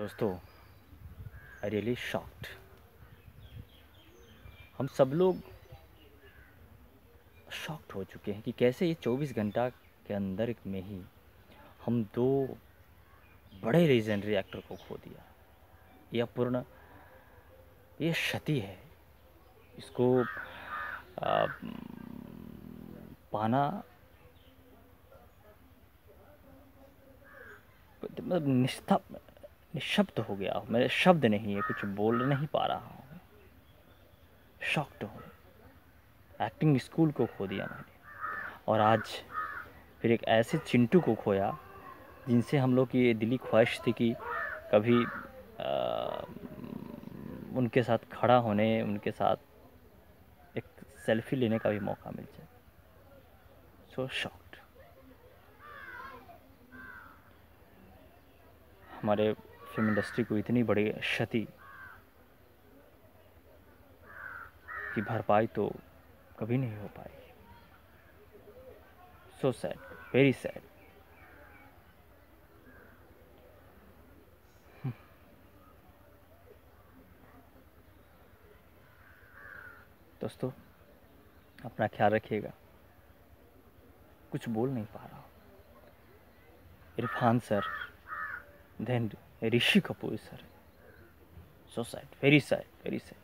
दोस्तों I really shocked हम सब लोग शॉक्ड हो चुके हैं कि कैसे ये 24 घंटा के अंदर में ही हम दो बड़े रीजन रिएक्टर को खो दिया यह पूर्ण ये क्षति है इसको आ, पाना मतलब निष्ठा निःशब्द हो गया हूँ मेरे शब्द नहीं है कुछ बोल नहीं पा रहा हूँ शॉक्ड हूँ एक्टिंग स्कूल को खो दिया मैंने और आज फिर एक ऐसे चिंटू को खोया जिनसे हम लोग की दिली ख्वाहिश थी कि कभी आ, उनके साथ खड़ा होने उनके साथ एक सेल्फी लेने का भी मौका मिल जाए सो शॉक्ड हमारे फिल्म इंडस्ट्री को इतनी बड़ी क्षति की भरपाई तो कभी नहीं हो पाई सो सैड वेरी सैड दोस्तों अपना ख्याल रखिएगा कुछ बोल नहीं पा रहा इरफान सर धन्यवाद Rishi Kapoor is, sir. So sad, very sad, very sad.